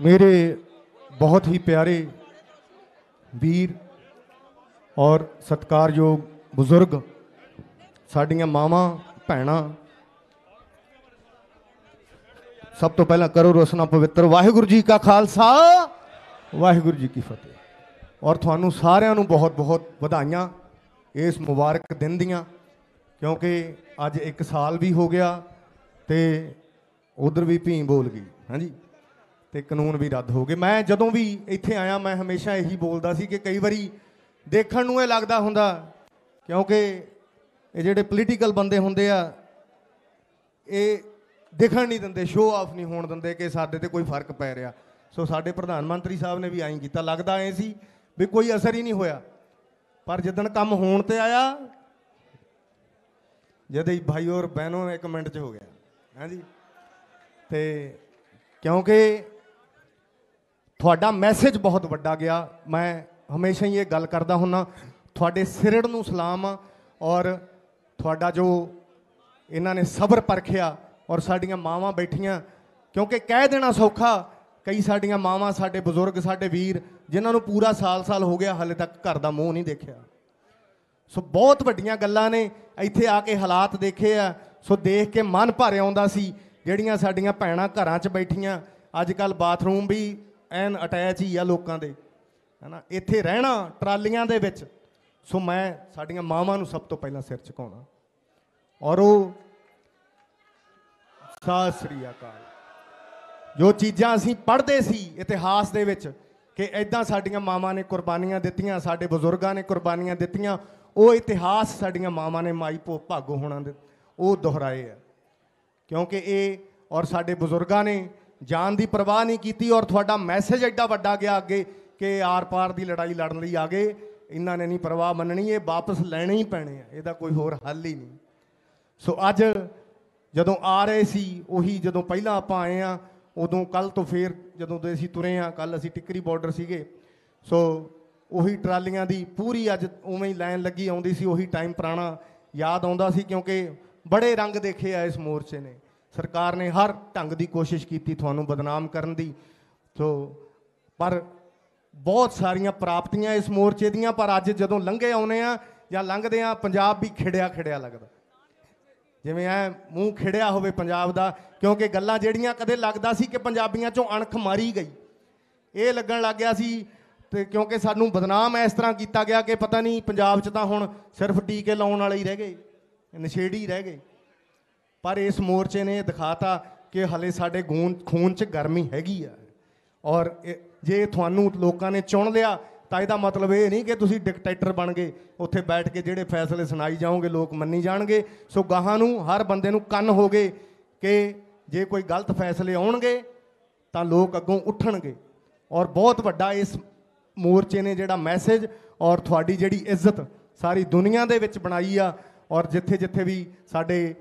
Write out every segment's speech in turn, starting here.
ਮੇਰੇ ਬਹੁਤ ਹੀ ਪਿਆਰੇ ਵੀਰ ਔਰ ਸਤਿਕਾਰਯੋਗ ਬਜ਼ੁਰਗ ਸਾਡੀਆਂ ਮਾਵਾਂ ਭੈਣਾਂ ਸਭ ਤੋਂ ਪਹਿਲਾਂ ਕਰੋ ਰੋਸਨਾ ਪਵਿੱਤਰ ਵਾਹਿਗੁਰੂ ਜੀ ਕਾ ਖਾਲਸਾ ਵਾਹਿਗੁਰੂ ਜੀ ਕੀ ਫਤਿਹ ਔਰ ਤੁਹਾਨੂੰ ਸਾਰਿਆਂ ਨੂੰ ਬਹੁਤ-ਬਹੁਤ ਵਧਾਈਆਂ ਇਸ ਮੁਬਾਰਕ ਦਿਨ ਦੀਆਂ ਕਿਉਂਕਿ ਅੱਜ 1 ਸਾਲ ਵੀ ਹੋ ਗਿਆ ਤੇ ਉਧਰ ਵੀ ਭੀਂ ਬੋਲ ਗਈ ਹਾਂਜੀ ਤੇ ਕਾਨੂੰਨ ਵੀ ਰੱਦ ਹੋ ਗਏ। ਮੈਂ ਜਦੋਂ ਵੀ ਇੱਥੇ ਆਇਆ, ਮੈਂ ਹਮੇਸ਼ਾ ਇਹੀ ਬੋਲਦਾ ਸੀ ਕਿ ਕਈ ਵਾਰੀ ਦੇਖਣ ਨੂੰ ਇਹ ਲੱਗਦਾ ਹੁੰਦਾ, ਕਿਉਂਕਿ ਇਹ ਜਿਹੜੇ ਪੋਲੀਟੀਕਲ ਬੰਦੇ ਹੁੰਦੇ ਆ, ਇਹ ਦਿਖਣ ਨਹੀਂ ਦਿੰਦੇ ਸ਼ੋਅ ਆਫ ਨਹੀਂ ਹੋਣ ਦਿੰਦੇ ਕਿ ਸਾਡੇ ਤੇ ਕੋਈ ਫ਼ਰਕ ਪੈ ਰਿਹਾ। ਸੋ ਸਾਡੇ ਪ੍ਰਧਾਨ ਮੰਤਰੀ ਸਾਹਿਬ ਨੇ ਵੀ ਐਂ ਕੀਤਾ। ਲੱਗਦਾ ਐ ਸੀ ਵੀ ਕੋਈ ਅਸਰ ਹੀ ਨਹੀਂ ਹੋਇਆ। ਪਰ ਜਦੋਂ ਕੰਮ ਹੋਣ ਤੇ ਆਇਆ, ਜਦ ਹੀ ਭਾਈ ਔਰ ਬਹਿਨੋਂ ਇੱਕ ਮਿੰਟ 'ਚ ਹੋ ਗਿਆ। ਹਾਂਜੀ ਤੇ ਕਿਉਂਕਿ ਤੁਹਾਡਾ ਮੈਸੇਜ ਬਹੁਤ ਵੱਡਾ ਗਿਆ। ਮੈਂ ਹਮੇਸ਼ਾ ਹੀ ਇਹ ਗੱਲ ਕਰਦਾ ਹੁੰਨਾ, ਤੁਹਾਡੇ ਸਿਰੜ ਨੂੰ ਸਲਾਮ ਆ ਔਰ ਤੁਹਾਡਾ ਜੋ ਇਹਨਾਂ ਨੇ ਸਬਰ ਪਰਖਿਆ ਔਰ ਸਾਡੀਆਂ ਮਾਵਾਂ ਬੈਠੀਆਂ, ਕਿਉਂਕਿ ਕਹਿ ਦੇਣਾ ਸੌਖਾ, ਕਈ ਸਾਡੀਆਂ ਮਾਵਾਂ, ਸਾਡੇ ਬਜ਼ੁਰਗ, ਸਾਡੇ ਵੀਰ, ਜਿਨ੍ਹਾਂ ਨੂੰ ਪੂਰਾ ਸਾਲ-ਸਾਲ ਹੋ ਗਿਆ, ਹਾਲੇ ਤੱਕ ਘਰ ਦਾ ਮੂੰਹ ਨਹੀਂ ਦੇਖਿਆ। ਸੋ ਬਹੁਤ ਵੱਡੀਆਂ ਗੱਲਾਂ ਨੇ, ਇੱਥੇ ਆ ਕੇ ਹਾਲਾਤ ਦੇਖੇ ਆ। ਸੋ ਦੇਖ ਕੇ ਮਨ ਭਰ ਆਉਂਦਾ ਸੀ, ਜਿਹੜੀਆਂ ਸਾਡੀਆਂ ਭੈਣਾਂ ਘਰਾਂ 'ਚ ਬੈਠੀਆਂ ਅੱਜ ਕੱਲ ਬਾਥਰੂਮ ਵੀ ਐਨ ਅਟੈਚ ਹੀ ਆ ਲੋਕਾਂ ਦੇ, ਹਨਾ? ਇੱਥੇ ਰਹਿਣਾ ਟਰਾਲੀਆਂ ਦੇ ਵਿੱਚ। ਸੋ ਮੈਂ ਸਾਡੀਆਂ ਮਾਵਾਂ ਨੂੰ ਸਭ ਤੋਂ ਪਹਿਲਾਂ ਸਿਰ ਝੁਕਾਉਣਾ। ਔਰ ਉਹ ਸਤਿ ਸ੍ਰੀ ਅਕਾਲ। ਜੋ ਚੀਜ਼ਾਂ ਅਸੀਂ ਪੜ੍ਹਦੇ ਸੀ ਇਤਿਹਾਸ ਦੇ ਵਿੱਚ ਕਿ ਐਦਾਂ ਸਾਡੀਆਂ ਮਾਵਾਂ ਨੇ ਕੁਰਬਾਨੀਆਂ ਦਿੱਤੀਆਂ, ਸਾਡੇ ਬਜ਼ੁਰਗਾਂ ਨੇ ਕੁਰਬਾਨੀਆਂ ਦਿੱਤੀਆਂ, ਉਹ ਇਤਿਹਾਸ ਸਾਡੀਆਂ ਮਾਵਾਂ ਨੇ ਮਾਈ ਭੋ ਭਾਗੋ ਹੋਣਾ ਦੇ ਉਹ ਦੁਹਰਾਏ ਆ। ਕਿਉਂਕਿ ਇਹ ਔਰ ਸਾਡੇ ਬਜ਼ੁਰਗਾਂ ਨੇ ਜਾਨ ਦੀ ਪਰਵਾਹ ਨਹੀਂ ਕੀਤੀ ਔਰ ਤੁਹਾਡਾ ਮੈਸੇਜ ਐਡਾ ਵੱਡਾ ਗਿਆ ਅੱਗੇ ਕਿ ਆਰ-ਪਾਰ ਦੀ ਲੜਾਈ ਲੜਨ ਲਈ ਆ ਗਏ। ਇਹਨਾਂ ਨੇ ਨਹੀਂ ਪਰਵਾਹ ਮੰਨਣੀ, ਇਹ ਵਾਪਸ ਲੈਣੇ ਹੀ ਪੈਣੇ ਆ। ਇਹਦਾ ਕੋਈ ਹੋਰ ਹੱਲ ਹੀ ਨਹੀਂ। ਸੋ ਅੱਜ ਜਦੋਂ ਆ ਰਹੇ ਸੀ, ਉਹੀ ਜਦੋਂ ਪਹਿਲਾਂ ਆਪਾਂ ਆਏ ਆ ਉਦੋਂ ਕੱਲ ਤੋਂ ਫੇਰ ਜਦੋਂ ਦੇ ਅਸੀਂ ਤੁਰੇ ਆ ਕੱਲ ਅਸੀਂ ਟਿੱਕਰੀ ਬਾਰਡਰ ਸੀਗੇ। ਸੋ ਉਹੀ ਟਰਾਲੀਆਂ ਦੀ ਪੂਰੀ ਅੱਜ ਉਵੇਂ ਹੀ ਲਾਈਨ ਲੱਗੀ ਆਉਂਦੀ ਸੀ, ਉਹੀ ਟਾਈਮ ਪੁਰਾਣਾ ਯਾਦ ਆਉਂਦਾ ਸੀ ਕਿਉਂਕਿ ਬੜੇ ਰੰਗ ਦੇਖੇ ਆ ਇਸ ਮੋਰਚੇ ਨੇ। ਸਰਕਾਰ ਨੇ ਹਰ ਢੰਗ ਦੀ ਕੋਸ਼ਿਸ਼ ਕੀਤੀ ਤੁਹਾਨੂੰ ਬਦਨਾਮ ਕਰਨ ਦੀ। ਸੋ, ਪਰ ਬਹੁਤ ਸਾਰੀਆਂ ਪ੍ਰਾਪਤੀਆਂ ਇਸ ਮੋਰਚੇ ਦੀਆਂ, ਪਰ ਅੱਜ ਜਦੋਂ ਲੰਘੇ ਆਉਨੇ ਆ ਜਾਂ ਲੰਘਦੇ ਆ, ਪੰਜਾਬ ਵੀ ਖਿੜਿਆ ਖਿੜਿਆ ਲੱਗਦਾ। ਜਿਵੇਂ ਐ, ਮੂੰਹ ਖਿੜਿਆ ਹੋਵੇ ਪੰਜਾਬ ਦਾ, ਕਿਉਂਕਿ ਗੱਲਾਂ ਜਿਹੜੀਆਂ ਕਦੇ ਲੱਗਦਾ ਸੀ ਕਿ ਪੰਜਾਬੀਆਂ ਚੋਂ ਅਣਖ ਮਾਰੀ ਗਈ। ਇਹ ਲੱਗਣ ਲੱਗ ਗਿਆ ਸੀ ਤੇ ਕਿਉਂਕਿ ਸਾਨੂੰ ਬਦਨਾਮ ਇਸ ਤਰ੍ਹਾਂ ਕੀਤਾ ਗਿਆ ਕਿ ਪਤਾ ਨਹੀਂ ਪੰਜਾਬ 'ਚ ਤਾਂ ਹੁਣ ਸਿਰਫ ਟੀਕੇ ਲਾਉਣ ਵਾਲੇ ਹੀ ਰਹਿ ਗਏ, ਨਸ਼ੇੜੀ ਰਹਿ ਗਏ। ਪਰ ਇਸ ਮੋਰਚੇ ਨੇ ਦਿਖਾਤਾ ਕਿ ਹਲੇ ਸਾਡੇ ਗੂਨ ਖੂਨ 'ਚ ਗਰਮੀ ਹੈਗੀ ਆ। ਔਰ ਜੇ ਤੁਹਾਨੂੰ ਲੋਕਾਂ ਨੇ ਚੁਣ ਲਿਆ, ਤਾਂ ਇਹਦਾ ਮਤਲਬ ਇਹ ਨਹੀਂ ਕਿ ਤੁਸੀਂ ਡਿਕਟੇਟਰ ਬਣ ਗਏ। ਉੱਥੇ ਬੈਠ ਕੇ ਜਿਹੜੇ ਫੈਸਲੇ ਸੁਣਾਈ ਜਾਓਗੇ, ਲੋਕ ਮੰਨੀ ਜਾਣਗੇ। ਸੋ ਗਾਹਾਂ ਨੂੰ, ਹਰ ਬੰਦੇ ਨੂੰ ਕੰਨ ਹੋਗੇ ਕਿ ਜੇ ਕੋਈ ਗਲਤ ਫੈਸਲੇ ਆਉਣਗੇ, ਤਾਂ ਲੋਕ ਅੱਗੋਂ ਉੱਠਣਗੇ। ਔਰ ਬਹੁਤ ਵੱਡਾ ਇਸ ਮੋਰਚੇ ਨੇ ਜਿਹੜਾ ਮੈਸੇਜ ਔਰ ਤੁਹਾਡੀ ਜਿਹੜੀ ਇੱਜ਼ਤ ਸਾਰੀ ਦੁਨੀਆ ਦੇ ਵਿੱਚ ਬਣਾਈ ਆ। ਔਰ ਜਿੱਥੇ ਜਿੱਥੇ ਵੀ ਸਾਡੇ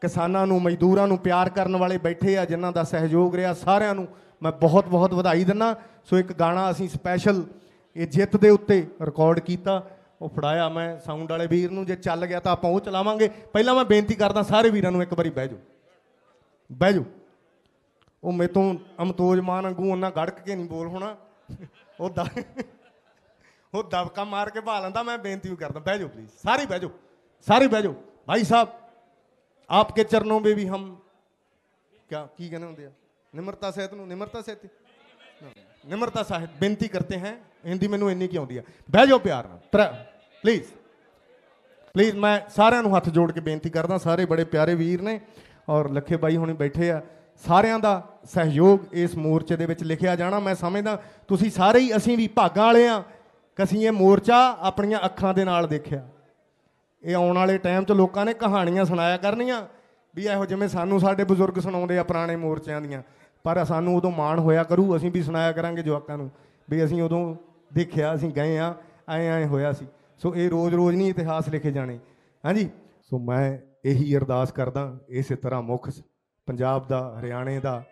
ਕਿਸਾਨਾਂ ਨੂੰ, ਮਜ਼ਦੂਰਾਂ ਨੂੰ ਪਿਆਰ ਕਰਨ ਵਾਲੇ ਬੈਠੇ ਆ, ਜਿਨ੍ਹਾਂ ਦਾ ਸਹਿਯੋਗ ਰਿਹਾ, ਸਾਰਿਆਂ ਨੂੰ ਮੈਂ ਬਹੁਤ ਬਹੁਤ ਵਧਾਈ ਦਿੰਦਾ। ਸੋ ਇੱਕ ਗਾਣਾ ਅਸੀਂ ਸਪੈਸ਼ਲ ਇਹ ਜਿੱਤ ਦੇ ਉੱਤੇ ਰਿਕਾਰਡ ਕੀਤਾ। ਉਹ ਫੜਾਇਆ ਮੈਂ ਸਾਊਂਡ ਵਾਲੇ ਵੀਰ ਨੂੰ, ਜੇ ਚੱਲ ਗਿਆ ਤਾਂ ਆਪਾਂ ਉਹ ਚਲਾਵਾਂਗੇ। ਪਹਿਲਾਂ ਮੈਂ ਬੇਨਤੀ ਕਰਦਾ ਸਾਰੇ ਵੀਰਾਂ ਨੂੰ ਇੱਕ ਵਾਰੀ ਬਹਿ ਜਾਓ। ਬਹਿ ਜਾਓ। ਉਹ ਮੇਤੋਂ ਅਮਤੋਜ ਮਾਨ ਵਾਂਗੂ ਉਹਨਾਂ ਗੜਕ ਕੇ ਨਹੀਂ ਬੋਲ ਹੋਣਾ। ਉਹ ਦਾ ਉਹ ਦਬਕਾ ਮਾਰ ਕੇ ਭਾ ਲੈਂਦਾ, ਮੈਂ ਬੇਨਤੀ ਕਰਦਾ। ਬਹਿ ਜਾਓ ਪਲੀਜ਼ ਸਾਰੇ ਬਹਿ ਜਾਓ। ਸਾਰੇ ਬਹਿ ਜਾਓ। ਭਾਈ ਸਾਹਿਬ आपके चरणों में भी हम क्या की कहने ਹੁੰਦੇ ਆ ਨਿਮਰਤਾ ਸਹਿਤ ਨੂੰ ਨਿਮਰਤਾ ਸਹਿਤ ਨਿਮਰਤਾ ਸਾਹਿਤ ਬੇਨਤੀ ਕਰਤੇ हैं ਹਿੰਦੀ ਮੈਨੂੰ ਇੰਨੀ ਕੀ ਆਉਂਦੀ ਆ ਬਹਿ ਜਾਓ ਪਿਆਰ ਨਾਲ ਪਲੀਜ਼ ਪਲੀਜ਼ ਮੈਂ ਸਾਰਿਆਂ ਨੂੰ ਹੱਥ ਜੋੜ ਕੇ ਬੇਨਤੀ ਕਰਦਾ ਸਾਰੇ ਬੜੇ ਪਿਆਰੇ ਵੀਰ ਨੇ ਔਰ ਲੱਖੇ ਬਾਈ ਹੁਣੇ ਬੈਠੇ ਆ ਸਾਰਿਆਂ ਦਾ ਸਹਿਯੋਗ ਇਸ ਮੋਰਚੇ ਦੇ ਵਿੱਚ ਲਿਖਿਆ ਜਾਣਾ ਮੈਂ ਸਮਝਦਾ ਤੁਸੀਂ ਸਾਰੇ ਹੀ ਅਸੀਂ ਵੀ ਭਾਗਾਂ ਵਾਲੇ ਆ ਕਿ ਅਸੀਂ ਇਹ ਮੋਰਚਾ ਆਪਣੀਆਂ ਅੱਖਾਂ ਦੇ ਨਾਲ ਦੇਖਿਆ ਇਹ ਆਉਣ ਵਾਲੇ ਟਾਈਮ 'ਚ ਲੋਕਾਂ ਨੇ ਕਹਾਣੀਆਂ ਸੁਣਾਇਆ ਕਰਨੀਆਂ ਵੀ ਇਹੋ ਜਿਵੇਂ ਸਾਨੂੰ ਸਾਡੇ ਬਜ਼ੁਰਗ ਸੁਣਾਉਂਦੇ ਆ ਪੁਰਾਣੇ ਮੋਰਚਿਆਂ ਦੀਆਂ। ਪਰ ਸਾਨੂੰ ਉਦੋਂ ਮਾਣ ਹੋਇਆ ਕਰੂ, ਅਸੀਂ ਵੀ ਸੁਣਾਇਆ ਕਰਾਂਗੇ ਜਵਾਕਾਂ ਨੂੰ ਵੀ ਅਸੀਂ ਉਦੋਂ ਦੇਖਿਆ, ਅਸੀਂ ਗਏ ਆ, ਐ ਐ ਹੋਇਆ ਸੀ। ਸੋ ਇਹ ਰੋਜ਼-ਰੋਜ਼ ਨਹੀਂ ਇਤਿਹਾਸ ਲਿਖੇ ਜਾਣੇ। ਹਾਂਜੀ? ਸੋ ਮੈਂ ਇਹੀ ਅਰਦਾਸ ਕਰਦਾ, ਇਸੇ ਤਰ੍ਹਾਂ ਮੁੱਖ ਪੰਜਾਬ ਦਾ, ਹਰਿਆਣੇ ਦਾ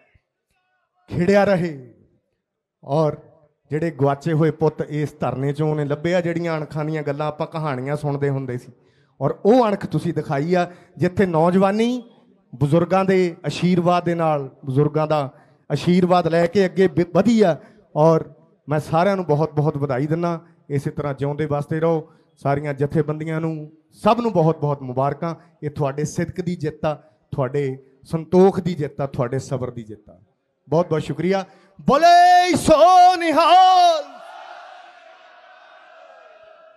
ਖਿੜਿਆ ਰਹੇ। ਔਰ ਜਿਹੜੇ ਗਵਾਚੇ ਹੋਏ ਪੁੱਤ ਇਸ ਧਰਨੇ ਚੋਂ ਨੇ ਲੱਭਿਆ, ਜਿਹੜੀਆਂ ਅਣਖਾਂ ਦੀਆਂ ਗੱਲਾਂ ਆਪਾਂ ਕਹਾਣੀਆਂ ਸੁਣਦੇ ਹੁੰਦੇ ਸੀ। ਔਰ ਉਹ ਅਣਖ ਤੁਸੀਂ ਦਿਖਾਈ ਆ, ਜਿੱਥੇ ਨੌਜਵਾਨੀ ਬਜ਼ੁਰਗਾਂ ਦੇ ਅਸ਼ੀਰਵਾਦ ਦੇ ਨਾਲ, ਬਜ਼ੁਰਗਾਂ ਦਾ ਆਸ਼ੀਰਵਾਦ ਲੈ ਕੇ ਅੱਗੇ ਵ- ਵਧੀ ਆ। ਔਰ ਮੈਂ ਸਾਰਿਆਂ ਨੂੰ ਬਹੁਤ ਬਹੁਤ ਵਧਾਈ ਦਿੰਦਾ ਇਸੇ ਤਰ੍ਹਾਂ ਜਿਉਂਦੇ ਵਾਸਤੇ ਰਹੋ। ਸਾਰੀਆਂ ਜਥੇਬੰਦੀਆਂ ਨੂੰ, ਸਭ ਨੂੰ ਬਹੁਤ ਬਹੁਤ ਮੁਬਾਰਕਾਂ। ਇਹ ਤੁਹਾਡੇ ਸਿਦਕ ਦੀ ਜਿੱਤ ਆ, ਤੁਹਾਡੇ ਸੰਤੋਖ ਦੀ ਜਿੱਤ ਆ, ਤੁਹਾਡੇ ਸਬਰ ਦੀ ਜਿੱਤ ਆ। ਬਹੁਤ ਬਹੁਤ ਸ਼ੁਕਰੀਆ। ਬੋਲੇ ਸੋ ਨਿਹਾਲ!